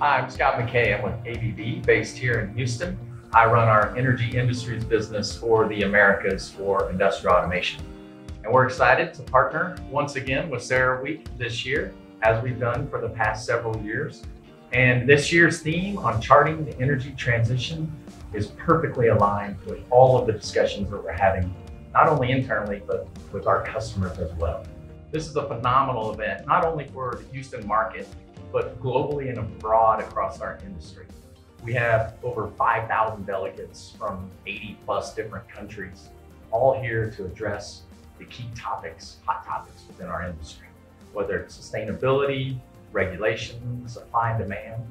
Hi, I'm Scott McKay. I'm with ABB based here in Houston. I run our energy industries business for the Americas for industrial automation. And we're excited to partner once again with CERAWeek this year, as we've done for the past several years. And this year's theme on charting the energy transition is perfectly aligned with all of the discussions that we're having, not only internally, but with our customers as well. This is a phenomenal event, not only for the Houston market, but globally and abroad across our industry. We have over 5,000 delegates from 80 plus different countries, all here to address the key topics, hot topics within our industry, whether it's sustainability, regulation, supply and demand,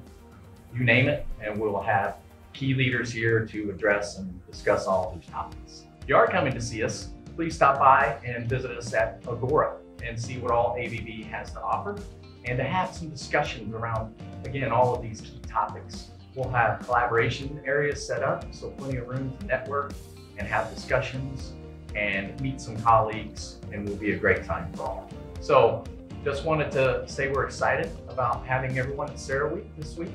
you name it, and we'll have key leaders here to address and discuss all these topics. If you are coming to see us, please stop by and visit us at Agora and see what all ABB has to offer and to have some discussions around, again, all of these key topics. We'll have collaboration areas set up, so plenty of room to network and have discussions and meet some colleagues, and will be a great time for all. So just wanted to say we're excited about having everyone at CERAWeek this week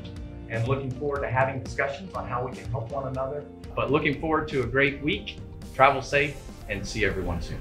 and looking forward to having discussions on how we can help one another. But looking forward to a great week. Travel safe and see everyone soon.